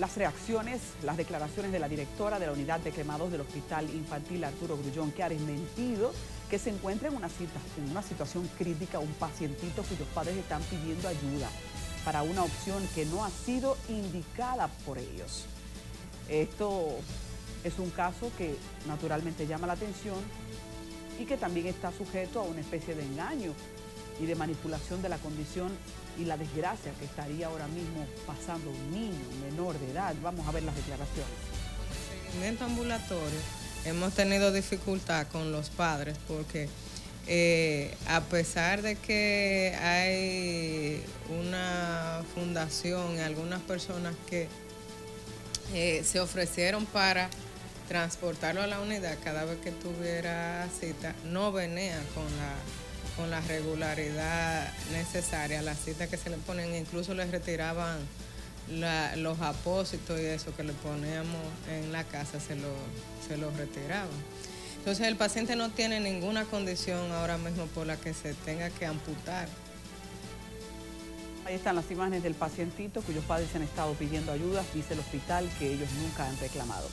Las reacciones, las declaraciones de la directora de la unidad de quemados del Hospital Infantil Arturo Grullón, que ha desmentido que se encuentra en una, en una situación crítica un pacientito cuyos padres están pidiendo ayuda para una opción que no ha sido indicada por ellos. Esto es un caso que naturalmente llama la atención y que también está sujeto a una especie de engaño y de manipulación de la condición y la desgracia que estaría ahora mismo pasando un niño menor de edad. Vamos a ver las declaraciones. Con el ambulatorio hemos tenido dificultad con los padres porque eh, a pesar de que hay una fundación y algunas personas que eh, se ofrecieron para transportarlo a la unidad cada vez que tuviera cita, no venía con la con la regularidad necesaria, las citas que se le ponen, incluso les retiraban los apósitos y eso que le poníamos en la casa, se lo, se los retiraban. Entonces el paciente no tiene ninguna condición ahora mismo por la que se tenga que amputar. Ahí están las imágenes del pacientito cuyos padres han estado pidiendo ayuda, dice el hospital que ellos nunca han reclamado.